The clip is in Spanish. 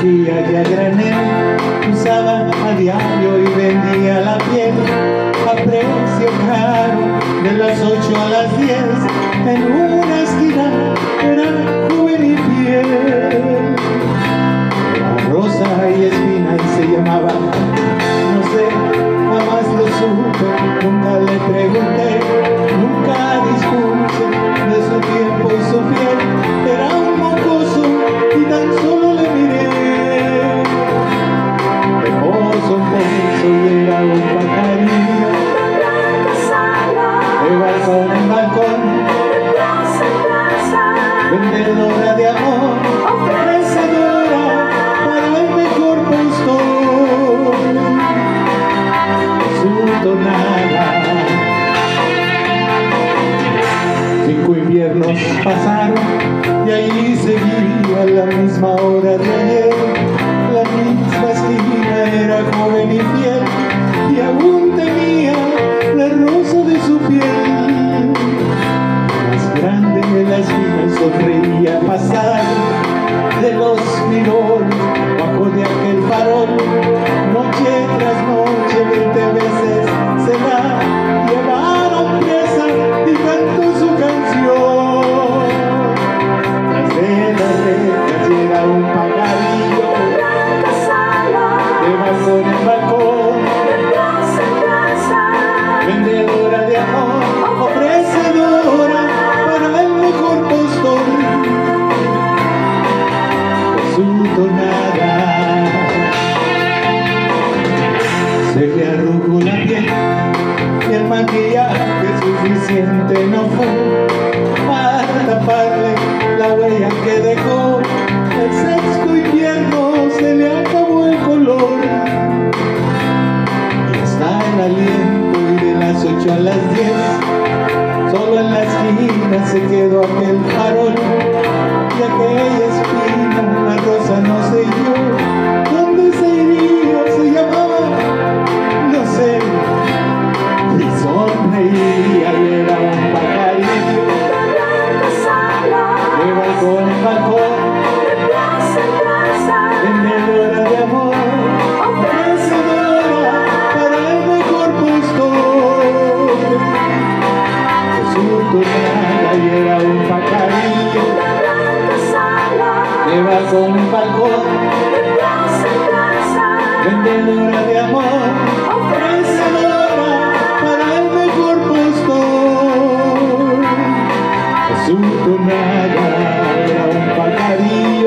María ya granel usaba a diario y vendía la piel a precio caro. De las 8 a las 10 en una esquina era joven y piel rosa y espina y se llamaba. No sé jamás lo supo nunca le pregunté. Vendedora de amor ofrecedora para el mejor postor su tonada cinco inviernos pasaron y ahí seguía la misma hora de maquillaje suficiente no fue para taparle la huella que dejó. El sexto invierno se le acabó el color y está el aliento y de las 8 a las 10 solo en la esquina se quedó aquel farol lleva con un balcón vendedora de amor. Ofrecedora para el mejor postor. Su tonada era un bailarín